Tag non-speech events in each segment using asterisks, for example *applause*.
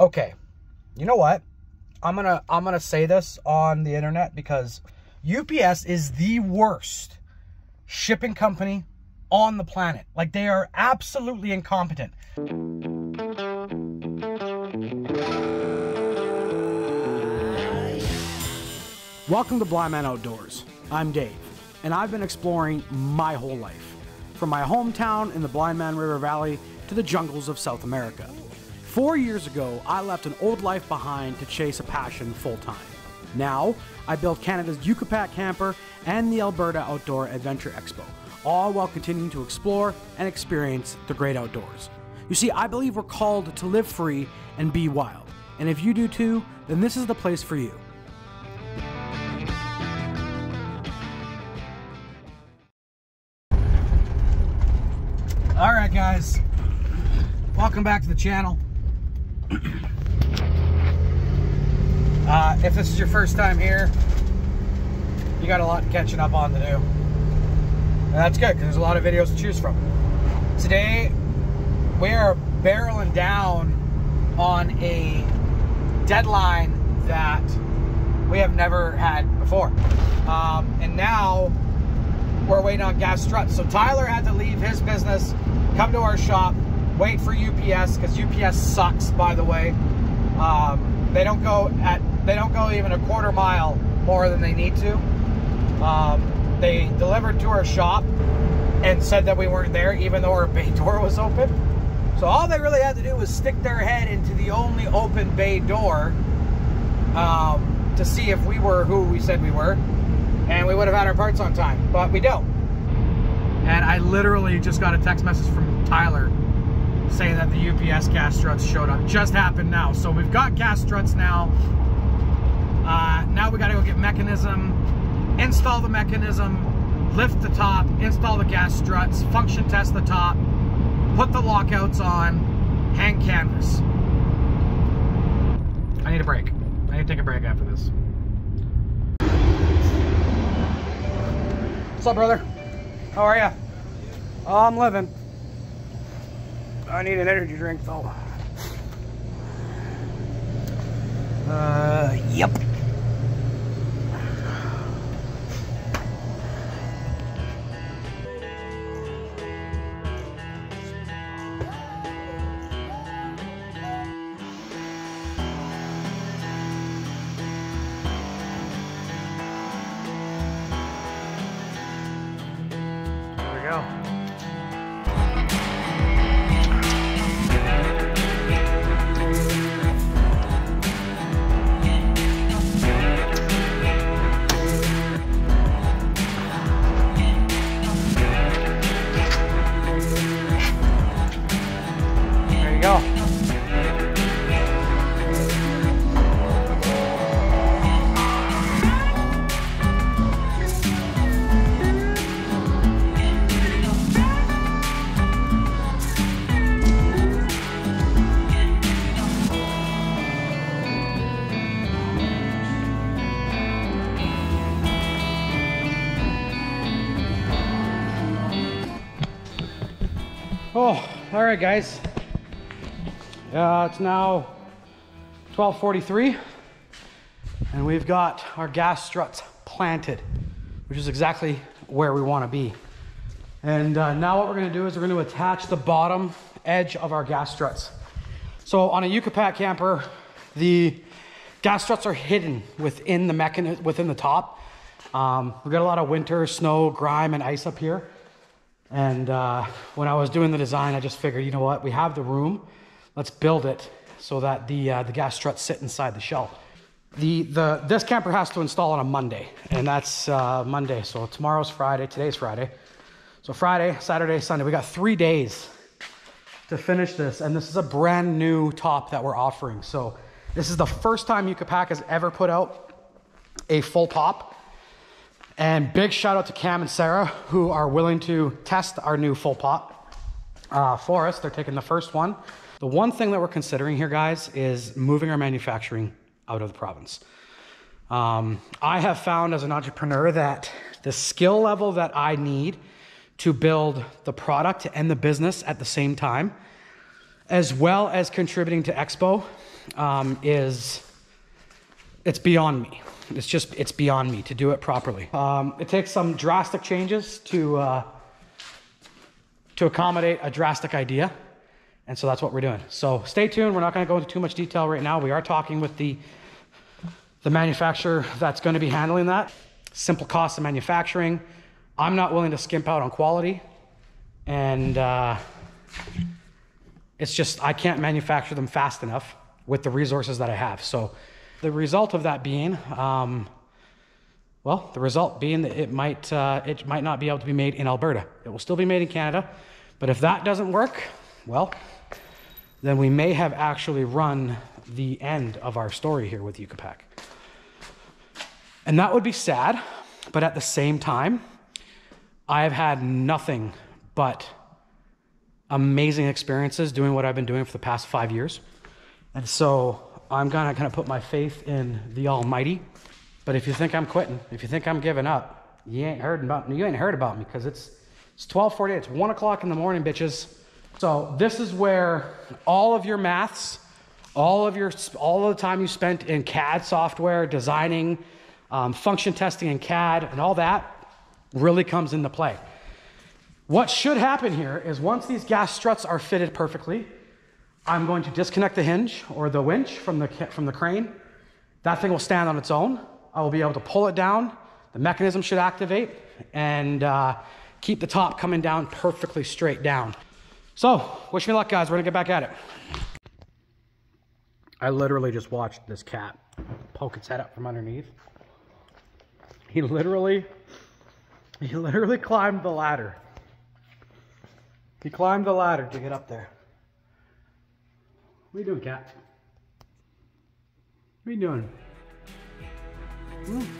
Okay, you know what? I'm gonna I'm gonna say this on the internet because UPS is the worst shipping company on the planet. Like they are absolutely incompetent. Welcome to Blindman Outdoors. I'm Dave, and I've been exploring my whole life, from my hometown in the Blindman River Valley to the jungles of South America. Four years ago, I left an old life behind to chase a passion full time. Now, I built Canada's Yucca camper and the Alberta Outdoor Adventure Expo, all while continuing to explore and experience the great outdoors. You see, I believe we're called to live free and be wild. And if you do too, then this is the place for you. All right, guys. Welcome back to the channel. Uh, if this is your first time here, you got a lot catching up on to do. And that's good, because there's a lot of videos to choose from. Today, we are barreling down on a deadline that we have never had before. Um, and now, we're waiting on gas struts. So Tyler had to leave his business, come to our shop, wait for UPS because UPS sucks, by the way. Um, they don't go at they don't go even a quarter mile more than they need to. Um, they delivered to our shop and said that we weren't there, even though our *laughs* bay door was open. So all they really had to do was stick their head into the only open bay door um, to see if we were who we said we were, and we would have had our parts on time, but we don't. And I literally just got a text message from Tyler saying that the UPS gas struts showed up. Just happened now. So we've got gas struts now. Uh, now we got to go get mechanism, install the mechanism, lift the top, install the gas struts, function test the top, put the lockouts on, hang canvas. I need a break. I need to take a break after this. What's up, brother? How are you? Oh, I'm living. I need an energy drink though. Uh, yep. There we go. Oh, all right, guys. Uh, it's now 12:43, and we've got our gas struts planted, which is exactly where we want to be. And uh, now what we're going to do is we're going to attach the bottom edge of our gas struts. So on a Yucca camper, the gas struts are hidden within the mechanism, within the top. Um, we've got a lot of winter snow, grime, and ice up here. And uh, when I was doing the design, I just figured, you know what, we have the room, let's build it so that the, uh, the gas struts sit inside the shell. The, the, this camper has to install on a Monday, and that's uh, Monday. So tomorrow's Friday, today's Friday. So Friday, Saturday, Sunday, we got three days to finish this. And this is a brand new top that we're offering. So this is the first time Yucca Pac has ever put out a full top. And big shout out to Cam and Sarah who are willing to test our new full pop uh, for us. They're taking the first one. The one thing that we're considering here, guys, is moving our manufacturing out of the province. Um, I have found as an entrepreneur that the skill level that I need to build the product and the business at the same time, as well as contributing to Expo, um, is it's beyond me. It's just it's beyond me to do it properly. Um, it takes some drastic changes to uh, to accommodate a drastic idea, and so that's what we're doing. So stay tuned. We're not going to go into too much detail right now. We are talking with the the manufacturer that's going to be handling that. Simple cost of manufacturing. I'm not willing to skimp out on quality, and uh, it's just I can't manufacture them fast enough with the resources that I have. So the result of that being, um, well, the result being that it might uh, it might not be able to be made in Alberta. It will still be made in Canada, but if that doesn't work, well, then we may have actually run the end of our story here with Yucca Pac. And that would be sad, but at the same time, I have had nothing but amazing experiences doing what I've been doing for the past five years. And so I'm gonna kind of put my faith in the Almighty. But if you think I'm quitting, if you think I'm giving up, you ain't heard about me. You ain't heard about me because it's it's 12:40. It's one o'clock in the morning, bitches. So this is where all of your maths, all of your all of the time you spent in CAD software designing, um, function testing in CAD, and all that really comes into play. What should happen here is once these gas struts are fitted perfectly, I'm going to disconnect the hinge or the winch from the, from the crane. That thing will stand on its own. I will be able to pull it down. The mechanism should activate and uh, keep the top coming down perfectly straight down. So, wish me luck, guys. We're gonna get back at it. I literally just watched this cat poke its head up from underneath. He literally, he literally climbed the ladder. He climbed the ladder to get up there. What are you doing, cat? What are you doing? Mm.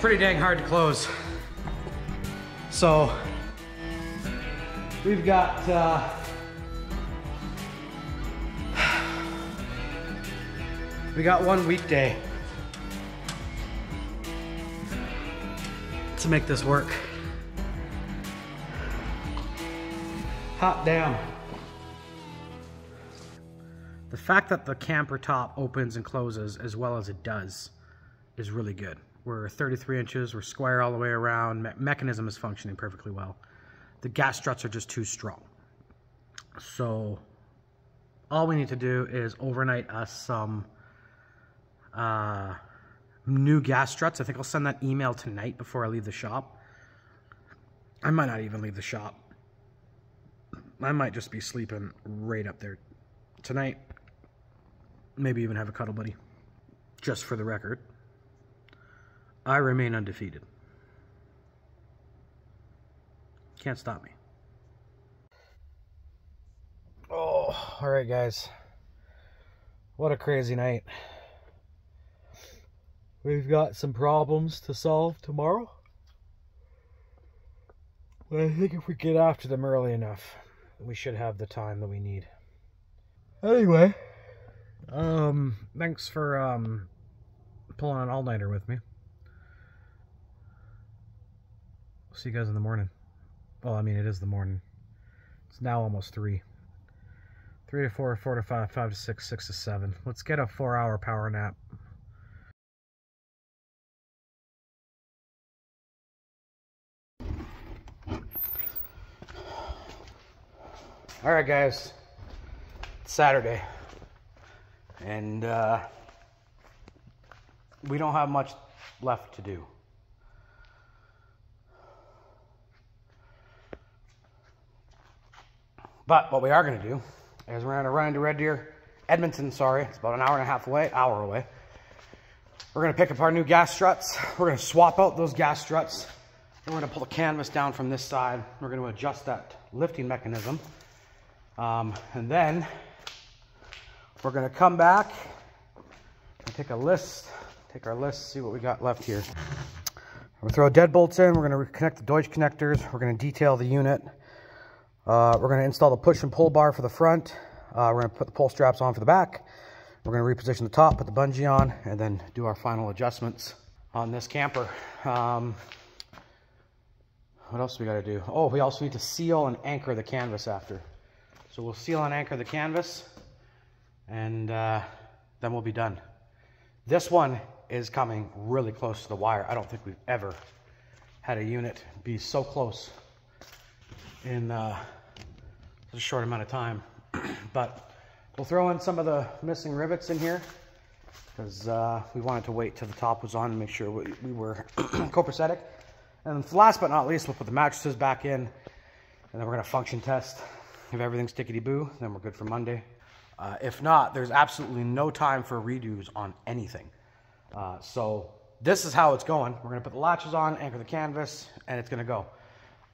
Pretty dang hard to close. So we've got uh, we got one weekday to make this work. Hot damn. The fact that the camper top opens and closes as well as it does is really good. We're 33 inches, we're square all the way around, Me mechanism is functioning perfectly well. The gas struts are just too strong. So all we need to do is overnight us some uh, new gas struts. I think I'll send that email tonight before I leave the shop. I might not even leave the shop. I might just be sleeping right up there tonight. Maybe even have a cuddle buddy. Just for the record. I remain undefeated. Can't stop me. Oh, all right, guys. What a crazy night. We've got some problems to solve tomorrow. But I think if we get after them early enough, we should have the time that we need. Anyway, um, thanks for um pulling an all-nighter with me. See you guys in the morning. Well, I mean, it is the morning. It's now almost 3. 3 to 4, 4 to 5, 5 to 6, 6 to 7. Let's get a 4-hour power nap. All right, guys. It's Saturday. And uh, we don't have much left to do. But what we are going to do is we're going to run into Red Deer, Edmonton, sorry. It's about an hour and a half away, hour away. We're going to pick up our new gas struts. We're going to swap out those gas struts. We're going to pull the canvas down from this side. We're going to adjust that lifting mechanism. Um, and then we're going to come back and take a list, take our list, see what we got left here. We'll throw deadbolts in. We're going to reconnect the Deutsch connectors. We're going to detail the unit. Uh, we're going to install the push and pull bar for the front. Uh, we're going to put the pull straps on for the back. We're going to reposition the top, put the bungee on, and then do our final adjustments on this camper. Um, what else we got to do? Oh, we also need to seal and anchor the canvas after. So we'll seal and anchor the canvas, and uh, then we'll be done. This one is coming really close to the wire. I don't think we've ever had a unit be so close in uh, a short amount of time. *clears throat* but we'll throw in some of the missing rivets in here because uh, we wanted to wait till the top was on and make sure we, we were *clears throat* copacetic. And last but not least, we'll put the mattresses back in and then we're gonna function test. If everything's tickety-boo, then we're good for Monday. Uh, if not, there's absolutely no time for redos on anything. Uh, so this is how it's going. We're gonna put the latches on, anchor the canvas, and it's gonna go.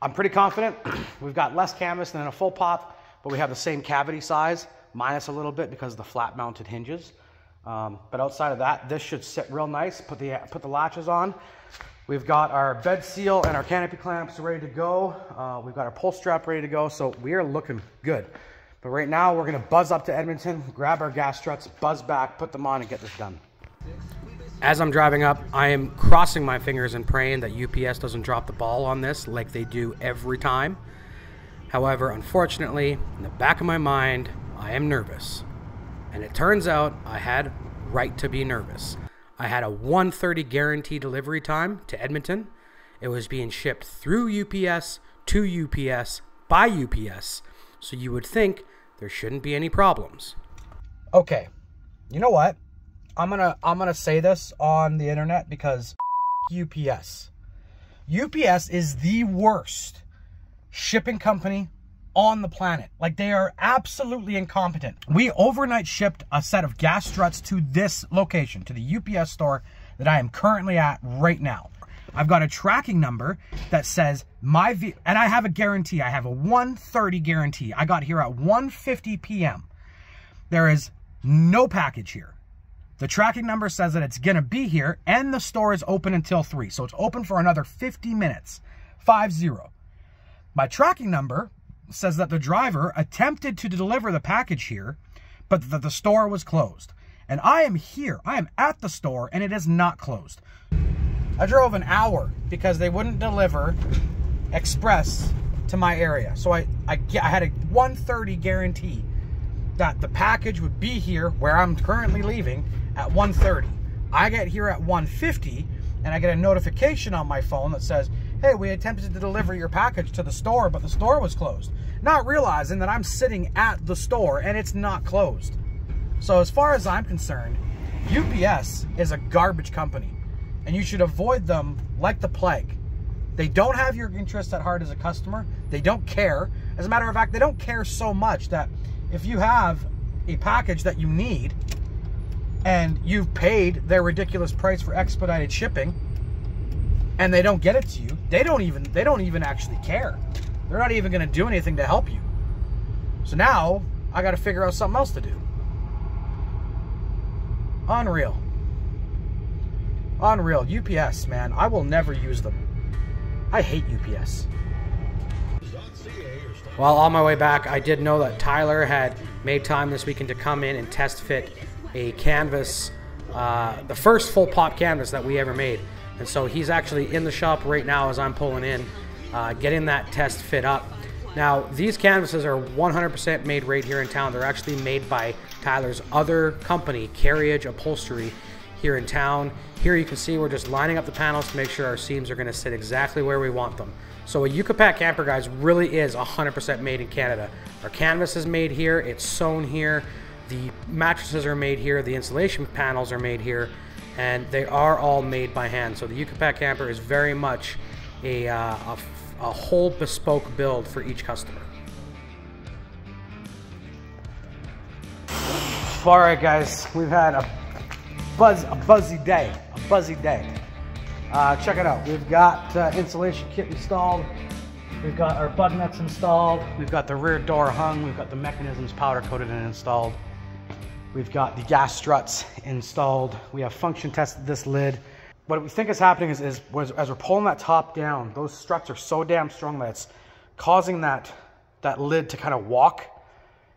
I'm pretty confident. *clears throat* We've got less canvas than a full pop, but we have the same cavity size, minus a little bit because of the flat mounted hinges. Um, but outside of that, this should sit real nice. Put the, put the latches on. We've got our bed seal and our canopy clamps ready to go. Uh, we've got our pull strap ready to go. So we are looking good. But right now we're gonna buzz up to Edmonton, grab our gas struts, buzz back, put them on and get this done. As I'm driving up, I am crossing my fingers and praying that UPS doesn't drop the ball on this like they do every time. However, unfortunately, in the back of my mind, I am nervous. And it turns out I had right to be nervous. I had a 130 guarantee delivery time to Edmonton. It was being shipped through UPS to UPS by UPS. So you would think there shouldn't be any problems. Okay. You know what? I'm to I'm to say this on the internet because UPS. UPS is the worst shipping company on the planet. Like they are absolutely incompetent. We overnight shipped a set of gas struts to this location, to the UPS store that I am currently at right now. I've got a tracking number that says my v and I have a guarantee. I have a 130 guarantee. I got here at 1:50 p.m. There is no package here. The tracking number says that it's going to be here and the store is open until 3. So it's open for another 50 minutes. 5-0. My tracking number says that the driver attempted to deliver the package here, but that the store was closed. And I am here. I am at the store and it is not closed. I drove an hour because they wouldn't deliver express to my area. So I, I, I had a 130 guarantee that the package would be here where I'm currently leaving at 1.30. I get here at 1.50 and I get a notification on my phone that says, hey, we attempted to deliver your package to the store, but the store was closed. Not realizing that I'm sitting at the store and it's not closed. So as far as I'm concerned, UPS is a garbage company and you should avoid them like the plague. They don't have your interest at heart as a customer. They don't care. As a matter of fact, they don't care so much that if you have a package that you need and you've paid their ridiculous price for expedited shipping, and they don't get it to you, they don't even they don't even actually care. They're not even going to do anything to help you. So now I got to figure out something else to do. Unreal. Unreal. UPS, man. I will never use them. I hate UPS. While on my way back, I did know that Tyler had made time this weekend to come in and test fit a canvas, uh, the first full pop canvas that we ever made. And so he's actually in the shop right now as I'm pulling in, uh, getting that test fit up. Now, these canvases are 100% made right here in town. They're actually made by Tyler's other company, Carriage Upholstery. here in town. Here you can see we're just lining up the panels to make sure our seams are gonna sit exactly where we want them. So a Yucca Pac camper, guys, really is 100% made in Canada. Our canvas is made here, it's sewn here, the mattresses are made here, the insulation panels are made here, and they are all made by hand. So the Yucca Pac camper is very much a, uh, a, a whole bespoke build for each customer. All right, guys, we've had a buzz, a buzzy day, a buzzy day. Uh, check it out. We've got uh, insulation kit installed. We've got our bug nuts installed. We've got the rear door hung. We've got the mechanisms powder coated and installed. We've got the gas struts installed. We have function tested this lid. What we think is happening is, is as we're pulling that top down, those struts are so damn strong that it's causing that, that lid to kind of walk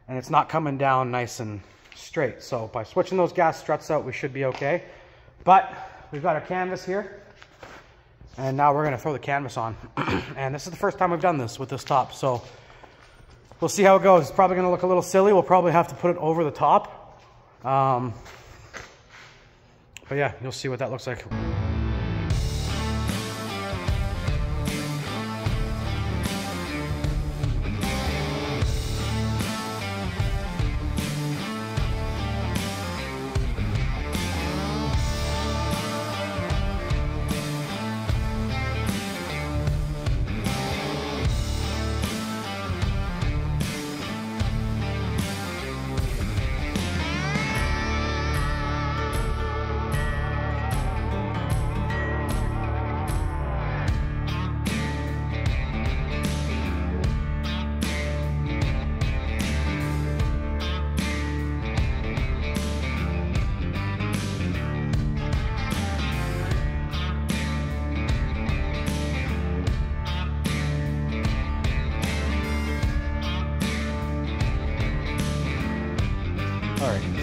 and it's not coming down nice and straight. So by switching those gas struts out, we should be okay. But we've got our canvas here and now we're gonna throw the canvas on. *clears throat* and this is the first time we've done this with this top. So we'll see how it goes. It's probably gonna look a little silly. We'll probably have to put it over the top um, but yeah, you'll see what that looks like.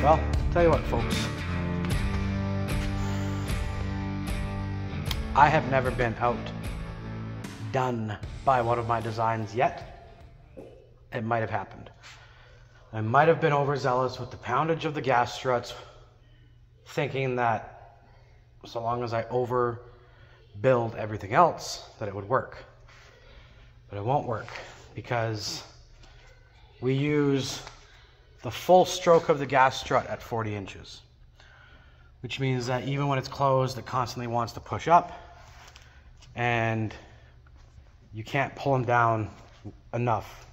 Well, tell you what, folks. I have never been outdone by one of my designs yet. It might have happened. I might have been overzealous with the poundage of the gas struts, thinking that so long as I overbuild everything else, that it would work. But it won't work because we use the full stroke of the gas strut at 40 inches, which means that even when it's closed, it constantly wants to push up and you can't pull them down enough.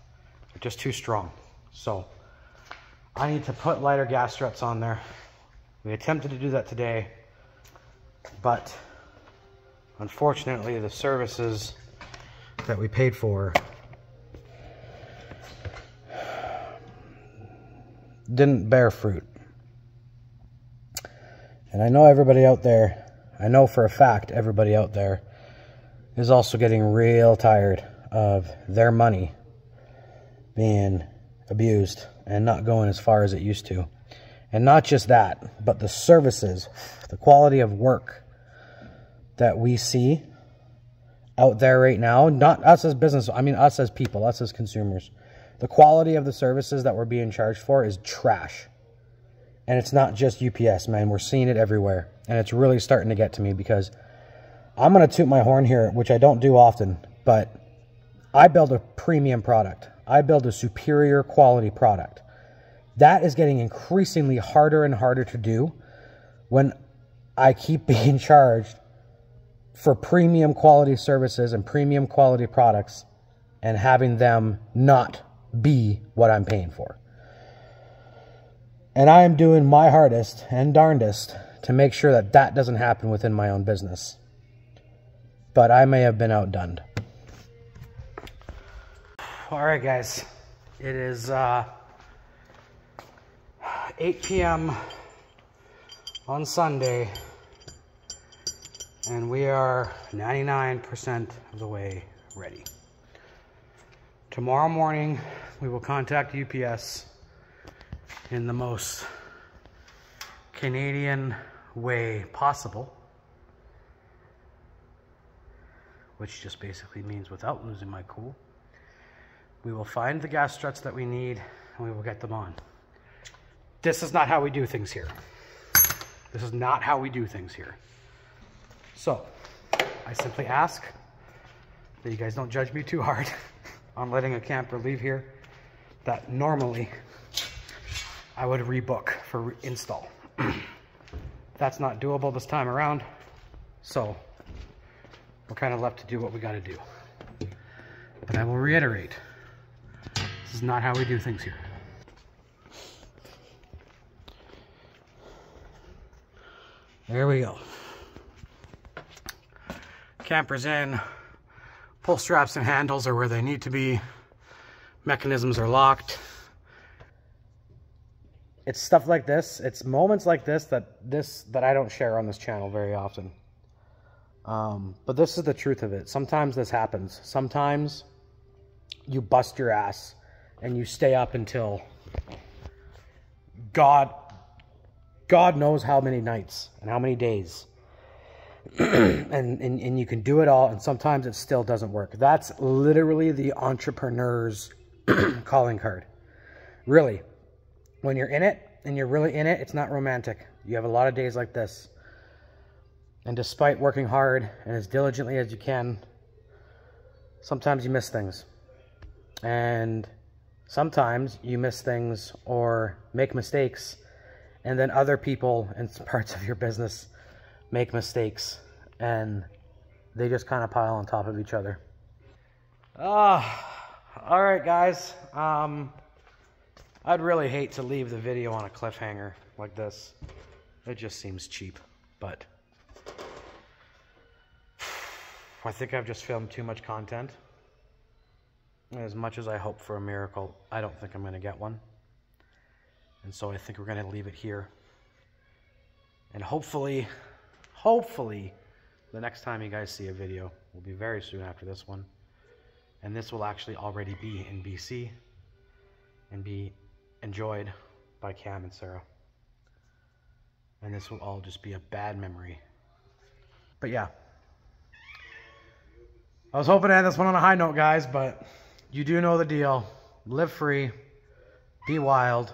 They're just too strong. So I need to put lighter gas struts on there. We attempted to do that today, but unfortunately the services that we paid for didn't bear fruit. And I know everybody out there, I know for a fact everybody out there is also getting real tired of their money being abused and not going as far as it used to. And not just that, but the services, the quality of work that we see out there right now, not us as business, I mean us as people, us as consumers. The quality of the services that we're being charged for is trash. And it's not just UPS, man. We're seeing it everywhere. And it's really starting to get to me because I'm going to toot my horn here, which I don't do often, but I build a premium product. I build a superior quality product. That is getting increasingly harder and harder to do when I keep *laughs* being charged for premium quality services and premium quality products and having them not be what I'm paying for. And I am doing my hardest and darndest to make sure that that doesn't happen within my own business. But I may have been outdone. All right, guys. It is uh, 8 p.m. on Sunday, and we are 99% of the way ready. Tomorrow morning, we will contact UPS in the most Canadian way possible, which just basically means without losing my cool. We will find the gas struts that we need and we will get them on. This is not how we do things here. This is not how we do things here. So, I simply ask that you guys don't judge me too hard *laughs* on letting a camper leave here that normally I would rebook for re install. *clears throat* That's not doable this time around, so we're kind of left to do what we got to do. But I will reiterate, this is not how we do things here. There we go. Campers in, pull straps and handles are where they need to be. Mechanisms are locked. It's stuff like this. It's moments like this that this that I don't share on this channel very often. Um, but this is the truth of it. Sometimes this happens. Sometimes you bust your ass and you stay up until God God knows how many nights and how many days. *clears throat* and, and, and you can do it all, and sometimes it still doesn't work. That's literally the entrepreneur's *clears throat* calling card. Really. When you're in it and you're really in it, it's not romantic. You have a lot of days like this. And despite working hard and as diligently as you can, sometimes you miss things. And sometimes you miss things or make mistakes and then other people in *laughs* parts of your business make mistakes and they just kind of pile on top of each other. Uh, all right, guys. Um, I'd really hate to leave the video on a cliffhanger like this. It just seems cheap, but *sighs* I think I've just filmed too much content. As much as I hope for a miracle, I don't think I'm going to get one. And so I think we're going to leave it here. And hopefully, hopefully, the next time you guys see a video will be very soon after this one. And this will actually already be in BC and be enjoyed by Cam and Sarah. And this will all just be a bad memory. But yeah. I was hoping to end this one on a high note, guys, but you do know the deal. Live free, be wild,